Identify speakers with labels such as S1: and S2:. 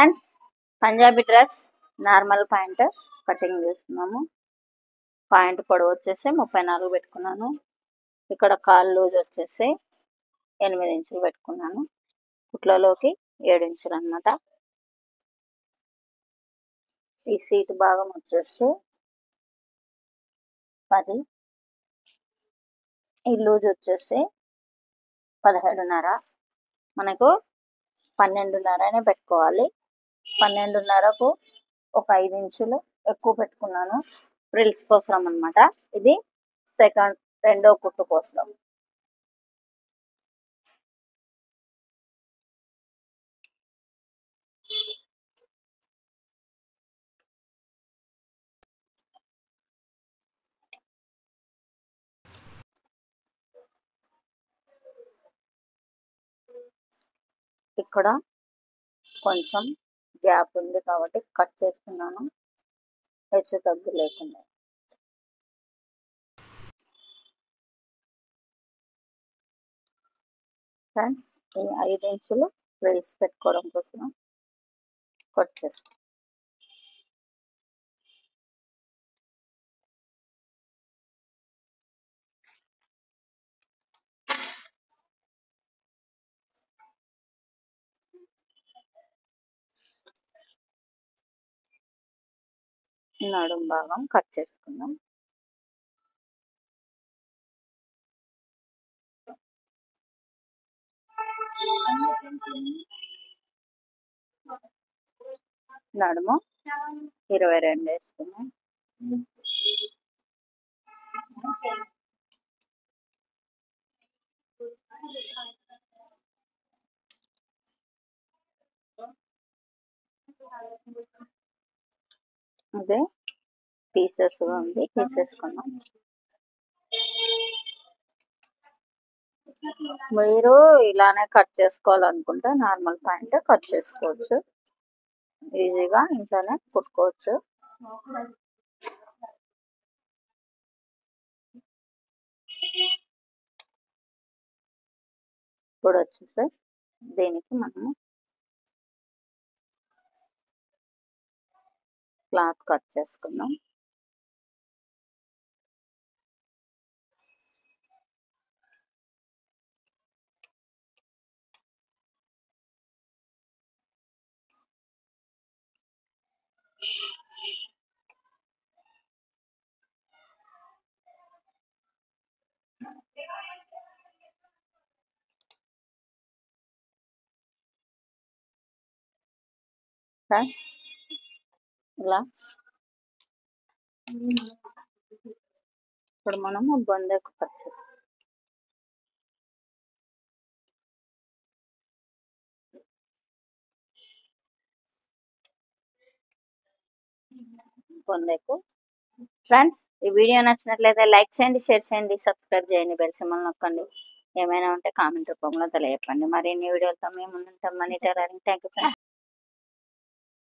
S1: Friends Punjabi dress normal point cutting చేస్తున్నాము. Point పొడవు వచ్చేసి ముప్పై నాలుగు పెట్టుకున్నాను. ఇక్కడ కాల్ లూజ్ వచ్చేసి ఎనిమిది ఇంచులు పెట్టుకున్నాను. కుట్లలోకి ఏడు ఇంచులు అనమాట ఈ సీట్ భాగం వచ్చేసి పది. ఈ లూజ్ వచ్చేసి పదిహేడున్నర. మనకు పన్నెండున్నరనే పెట్టుకోవాలి. పన్నెండున్నరకు ఒక ఐదు ఇంచులు ఎక్కువ పెట్టుకున్నాను. ఫ్రిల్స్ కోసం అన్నమాట. ఇది సెకండ్ రెండో కుట్టు కోసం. ఇక్కడ కొంచెం గ్యాప్ ఉంది కాబట్టి కట్ చేస్తున్నాను హెచ్చు తగ్గు లేకుండా. ఫ్రెండ్స్ ఈ ఐదు ఇంచులు ఫ్రిల్స్ పెట్టుకోవడం కోసం కట్ చేస్తాను నడుం భాగం కట్ చేసుకుందాం. నడుము ఇరవై రెండు వేసుకున్నాం అదే పీసెస్ ఉంది తీసేసుకున్నాం మీరు ఇలానే కట్ చేసుకోవాలనుకుంటే నార్మల్ పాయింట్ కట్ చేసుకోవచ్చు. ఈజీగా ఇంట్లోనే కుట్టుకోవచ్చు. ఇప్పుడు వచ్చేసి దీనికి మనము క్లాత్ కట్ చేసుకుందాం. ఫ్రెండ్స్ ఇలా ఇప్పుడు మనము బొందకు కట్ చేస్తాం బొందకు. ఫ్రెండ్స్ ఈ వీడియో నచ్చినట్లయితే లైక్ చేయండి షేర్ చేయండి సబ్స్క్రైబ్ చేయండి బెల్ సింబల్ నొక్కండి. ఏమైనా ఉంటే కామెంట్ రూపంలో తెలియజెప్పండి మరిన్ని వీడియోలతో మేము ఉంటాం మనీ టైలరింగ్. Thank you